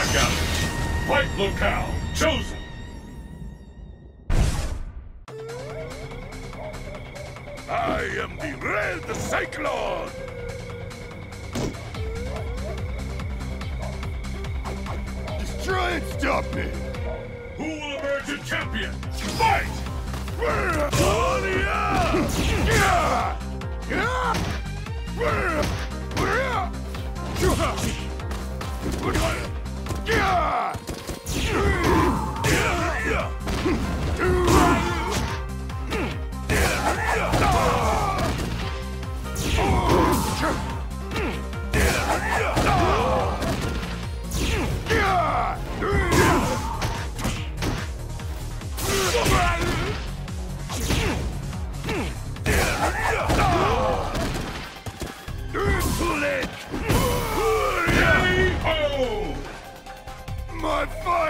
Fight locale chosen! I am the Red Cyclone! Destroy and stop me! Who will emerge a champion? Fight! KO!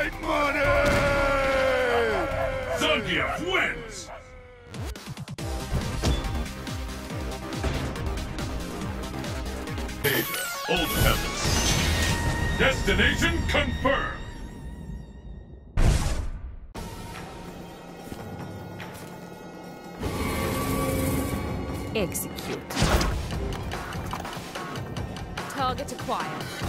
Fight money! Zangief wins! Old heavens. Destination confirmed! Execute. Target acquired.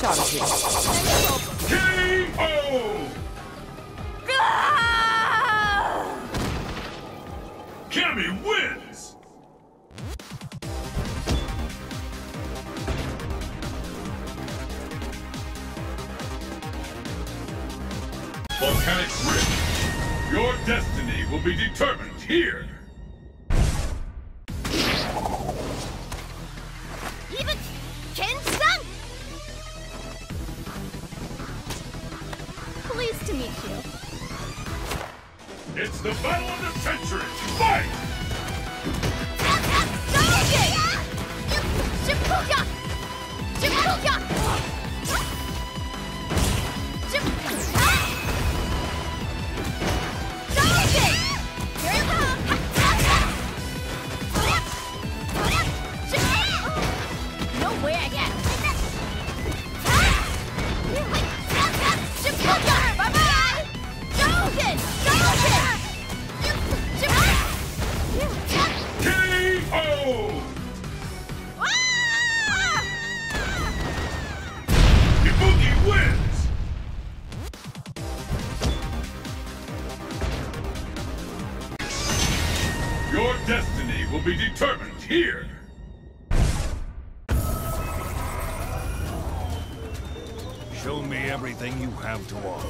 KO! Cammy wins! Volcanic Rift. Your destiny will be determined here. KO! Ah! Ibuki wins! Your destiny will be determined here. Show me everything you have to offer.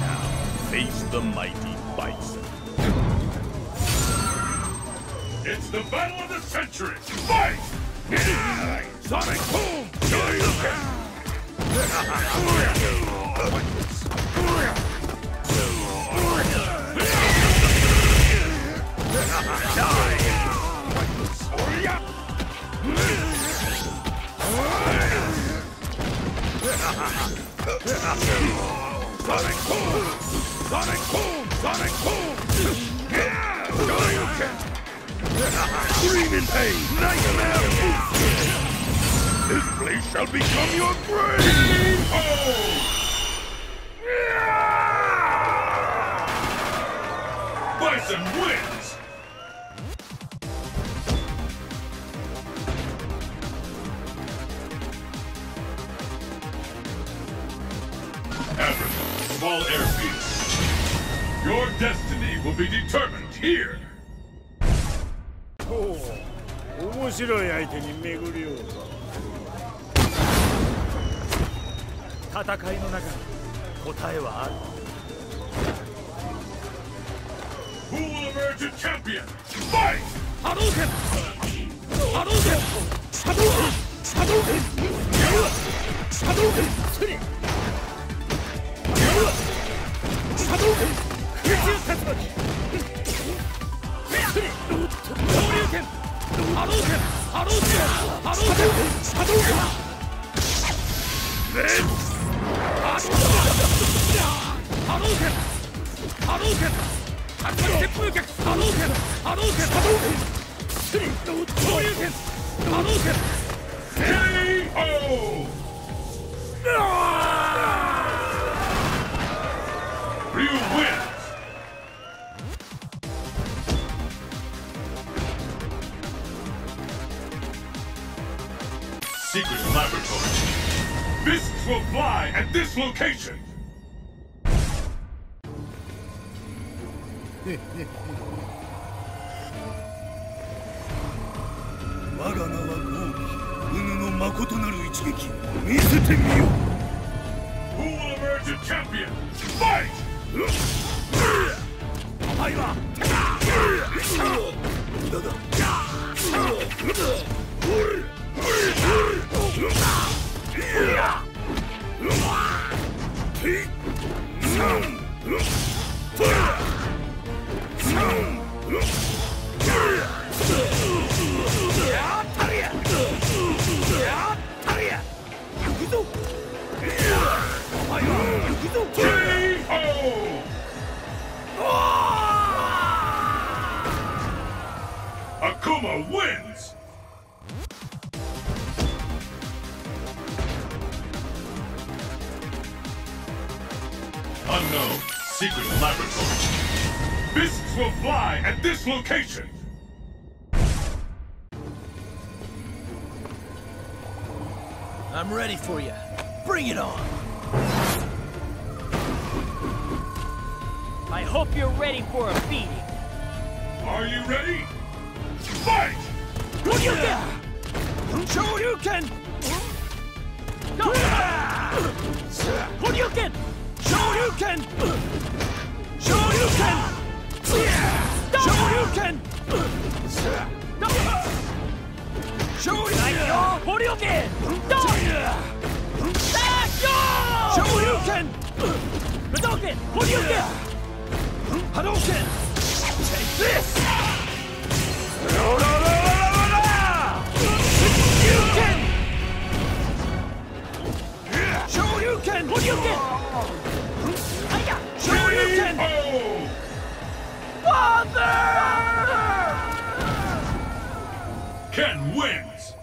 Now, face the mighty the battle of the century. Fight! Sonic Boom! Sonic Boom! Sonic Boom! Scream pain! Nightmare boost! This place shall become your grave! KO! Fists will fly at this location! Wagana wa Goki, Unu no Makoto naru ichigeki, misete miyo! Who will emerge a champion? Fight! お前はだだ Akuma wins! Fists will fly at this location! I'm ready for you. Bring it on. I hope you're ready for a beating. Are you ready? Fight! Shoryuken! Shoryuken! Go! Shoryuken! Shoryuken! Shoryuken! Shoryuken! Go! Shoryuken! Horyuken! Go! Shoryuken! Hadouken! Horyuken! Hadouken! Take this! Shoryuken! Ken wins!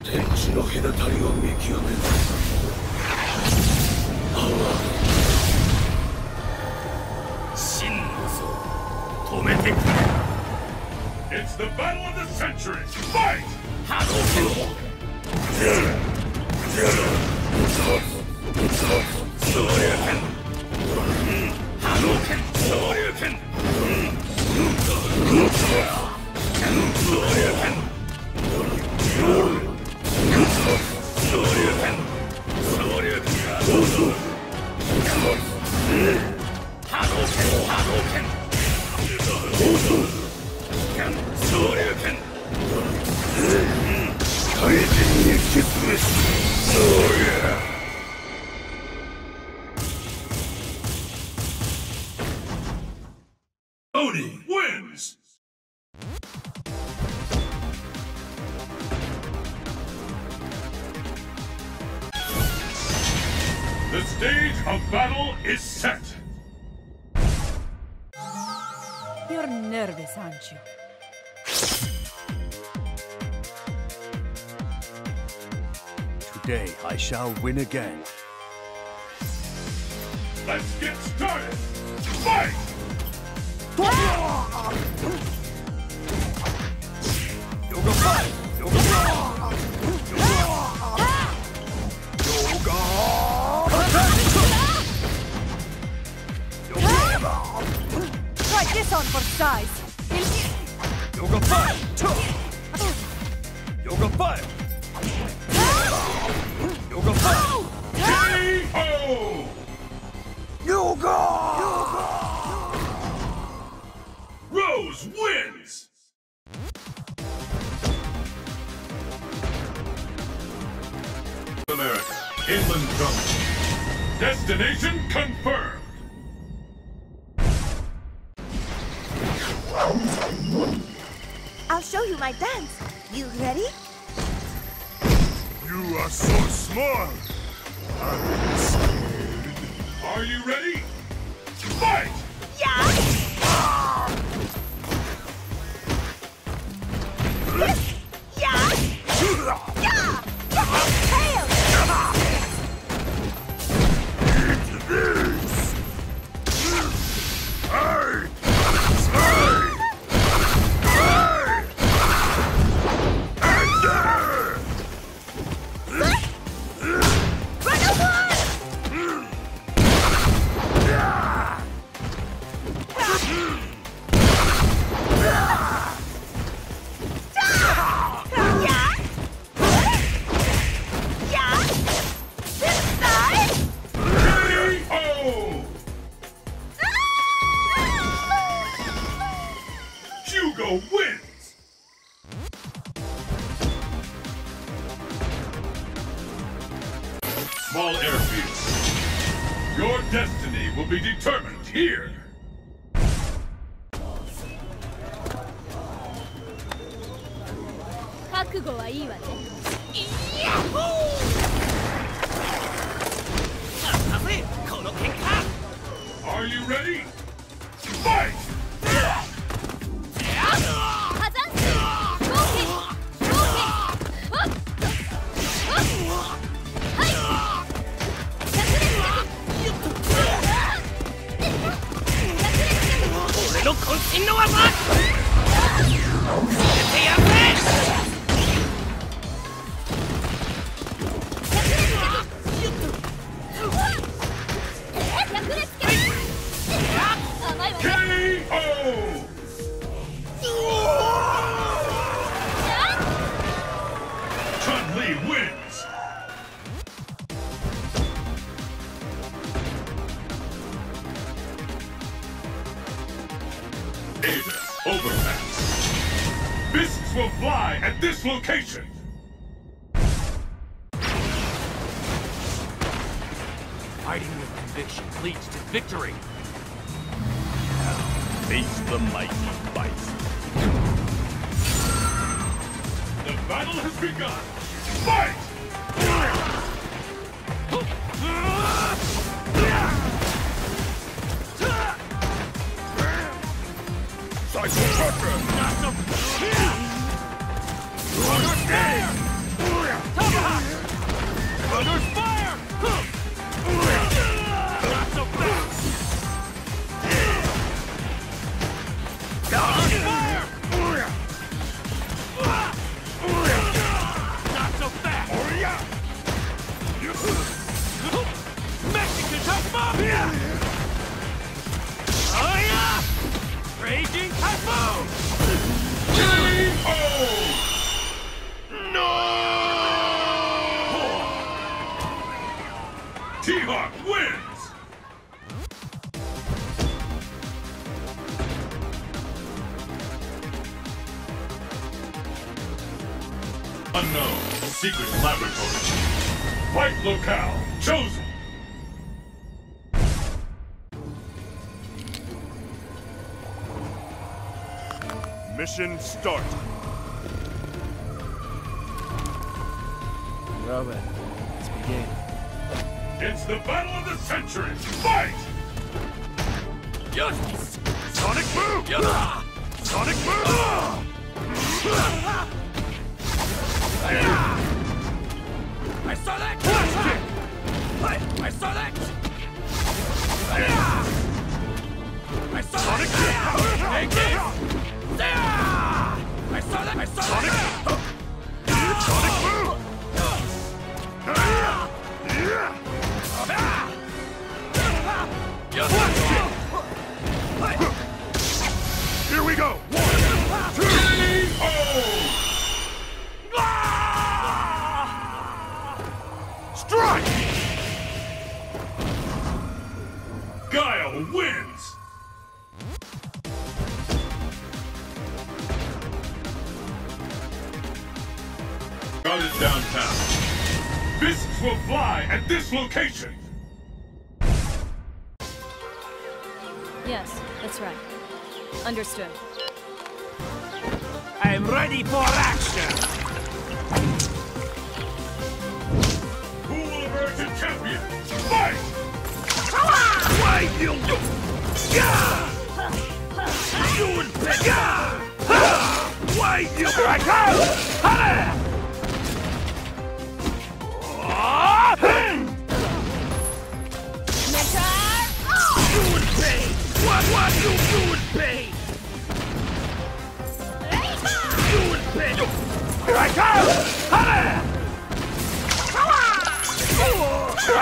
う。天地の隔たりを見極める。 stage of battle is set! You're nervous, aren't you? Today I shall win again. Let's get started! Fight! Yoga fire! Yoga fire! Try this on for size. Yoga fire! Yoga Yoga fire! Yoga fire! K.O. Rose wins! America, Inland Jungle. Destination confirmed! I'll show you my dance. You ready? You are so small. I'm scared. Are you ready? Fight! Yeah! Hugo wins! Small airfield. Your destiny will be determined here. Ada, overpass. Fists will fly at this location! Fighting with conviction leads to victory. Face the mighty bison. The battle has begun! Fight! Runner's fire! Not locale, chosen! Mission start. Robert, let's begin. It's the battle of the century! Fight! Yes! Sonic boom! Yeah! Sonic boom! I saw that! I saw Sonic! that! I saw that! I saw Sonic! that! Sonic boom! Here we go! One,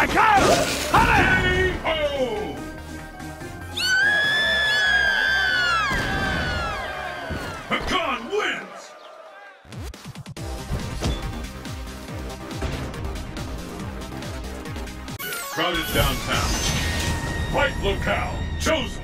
I wins! Crowded downtown. Fight locale chosen!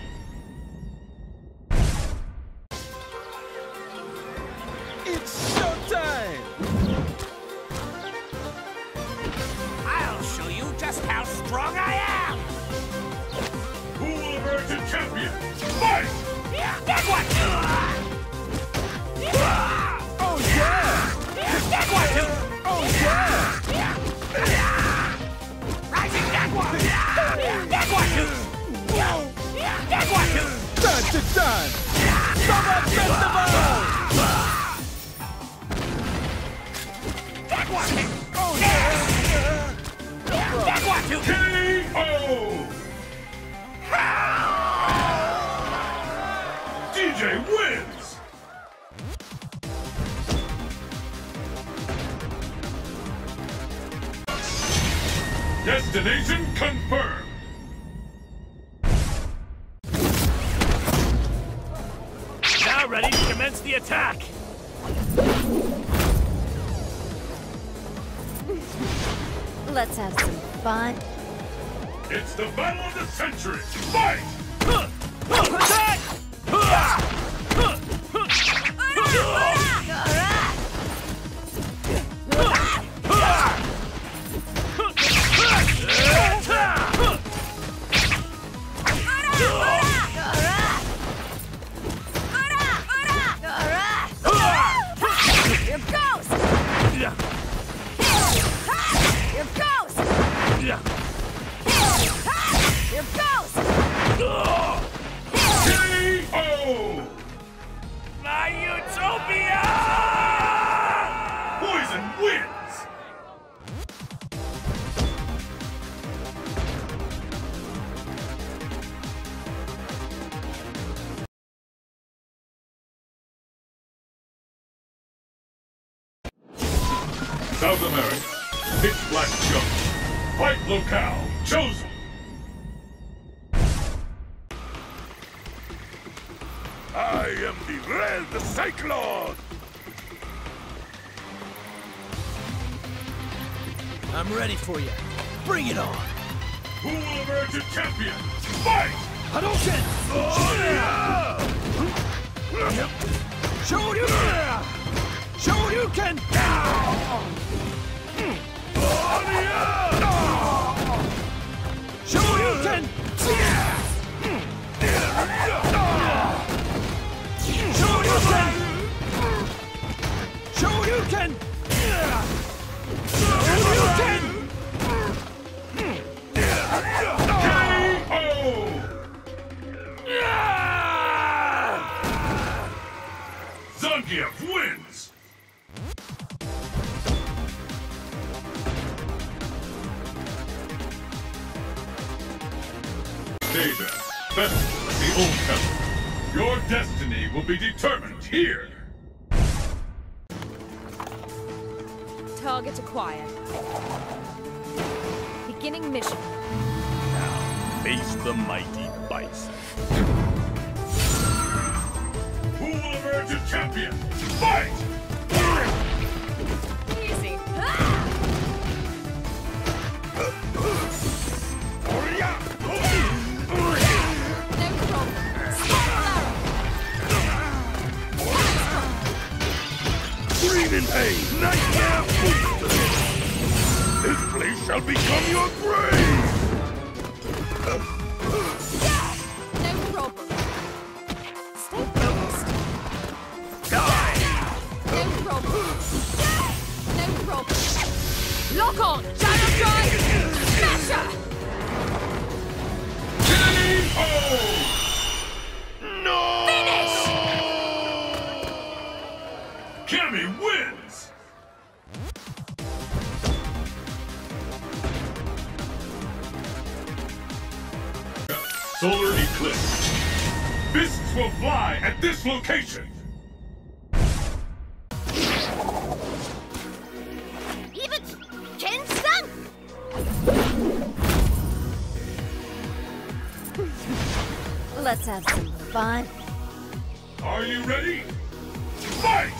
Wins! Destination confirmed! Now ready to commence the attack! Let's have some fun. It's the battle of the century! Fight! Attack! South America, Pitch Black Jump. Fight locale chosen! I am the Red Cyclone! I'm ready for you. Bring it on! Who will emerge a champion? Fight! Hadouken! Oh, Shoryuken! Shoryuken! Shoryuken! Shoryuken! Shoryuken! Shoryuken! David, Festival of the Old Temple. Your destiny will be determined here. Target acquired. Beginning mission. Now, face the mighty bison. Who will emerge a champion? Fight! in pain. Nightmare this. Place shall become your grave! No problem. Stay focused. Die! No problem. No problem. Lock on! Shadow Drive! Smasher! Game all. Solar Eclipse. Fists will fly at this location! Let's have some fun. Are you ready? Fight!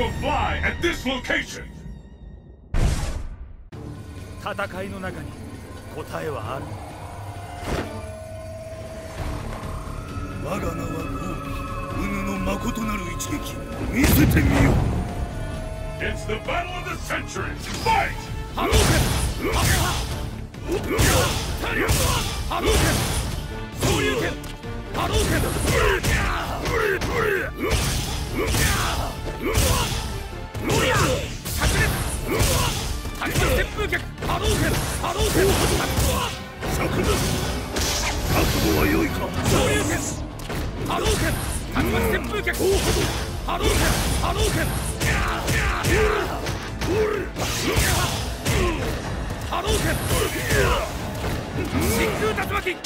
will fly at this location! 戦いの中に答えはある我が名は王ーウヌの誠なる一撃見せてみよう It's the battle of the century! Fight! ハムーケンハムーケンハムーケンそういう剣ハムーケン真空竜巻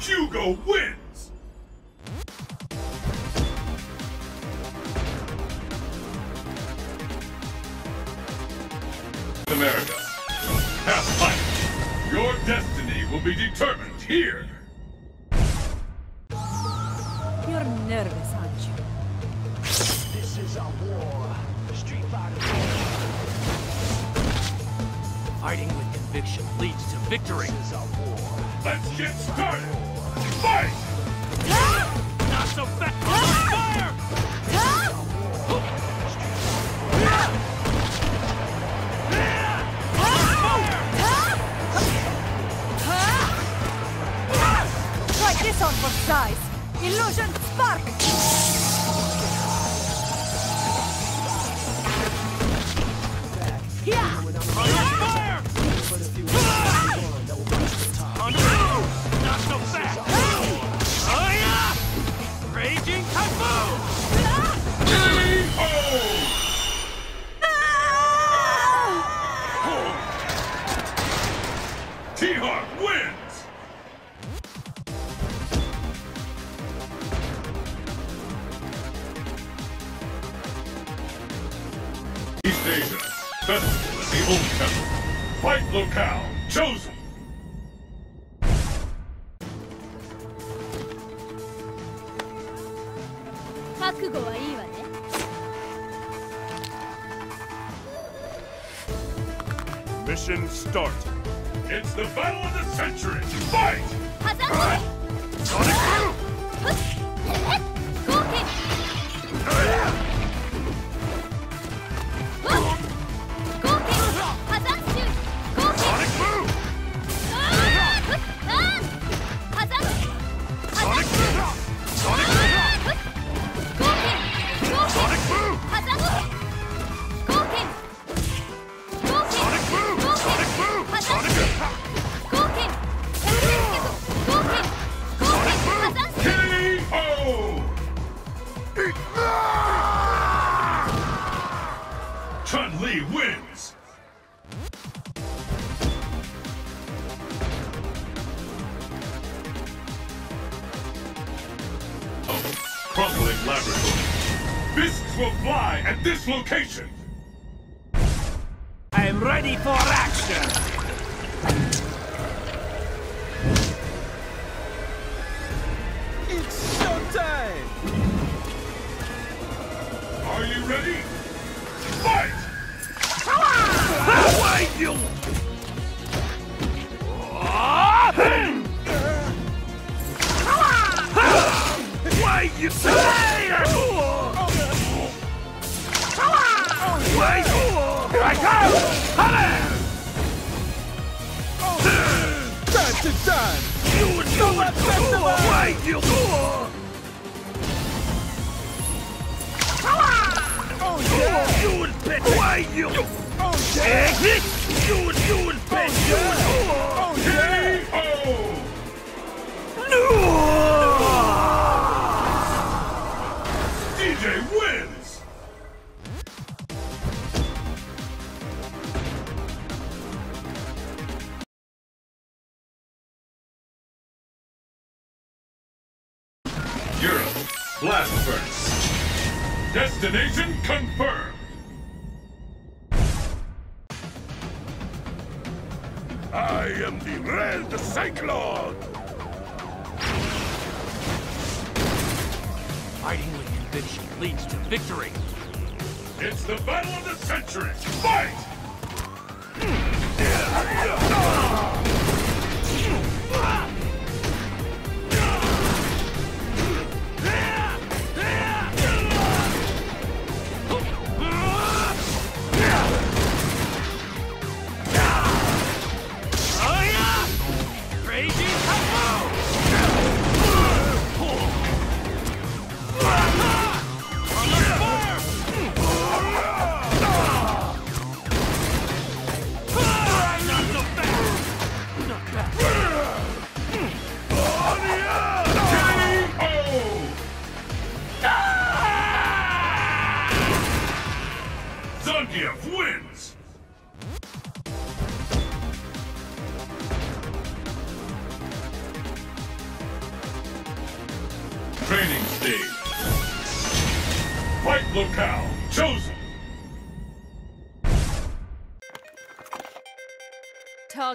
Hugo wins! America. Have fight. Your destiny will be determined here.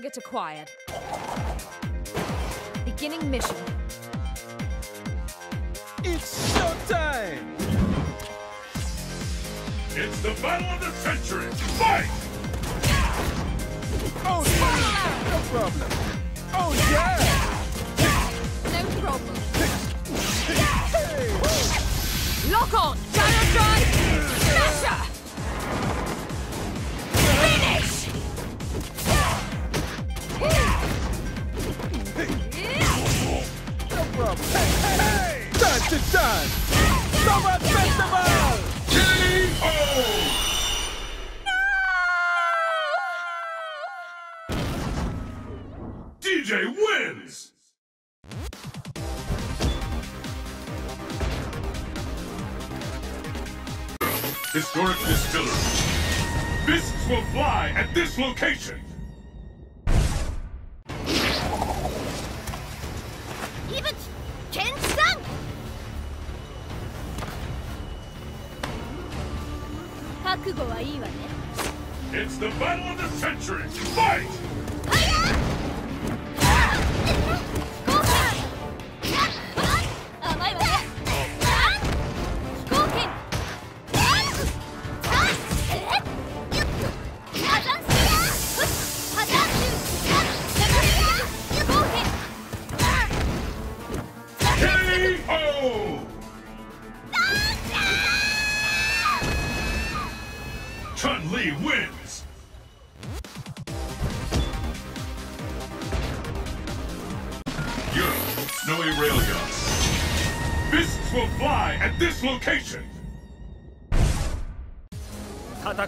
Target acquired. Beginning mission. It's showtime! It's the battle of the century! Fight! Oh yeah! No problem! Oh yeah! No problem. Hey. Lock on!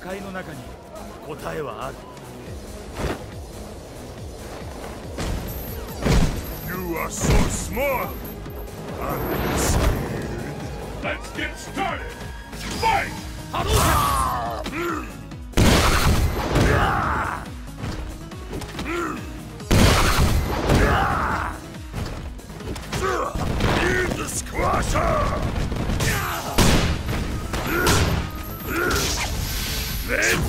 解の中に答えはある You are so small! I'm scared. Let's get started! Fight! Hadouken! In the squasher! Then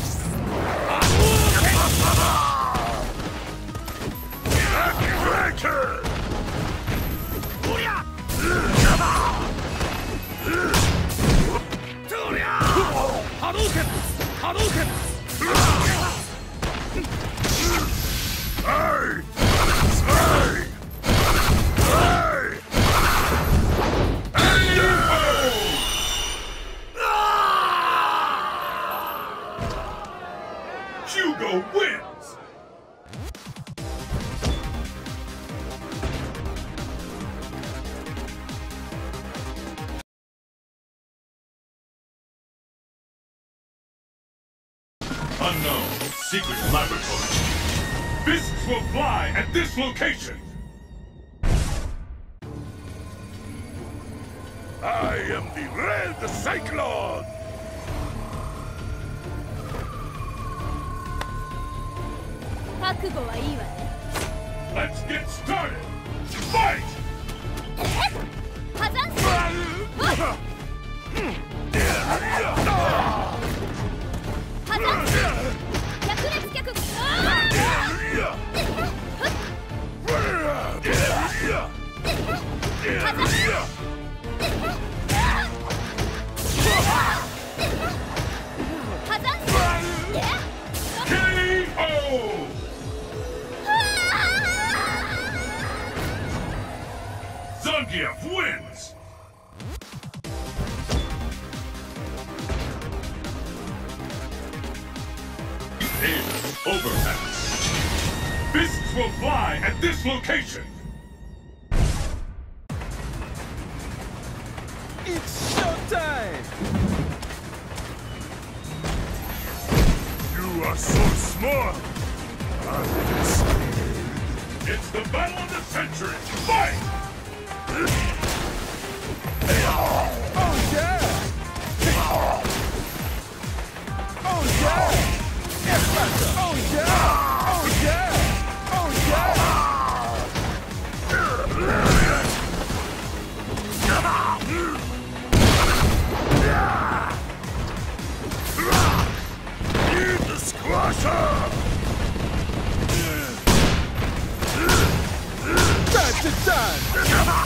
wasted time!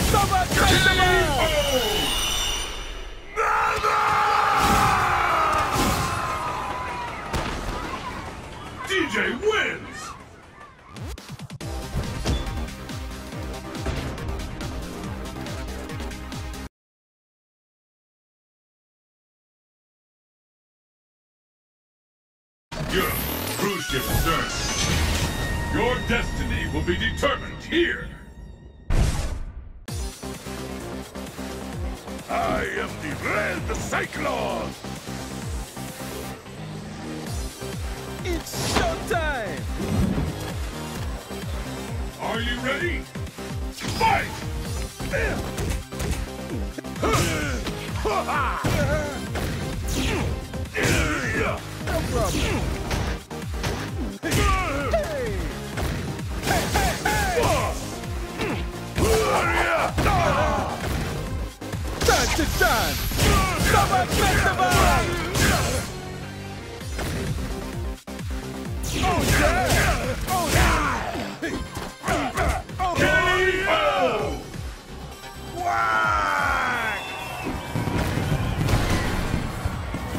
Somebody save the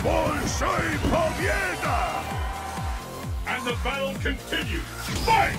Большой победа! And the battle continues. Fight!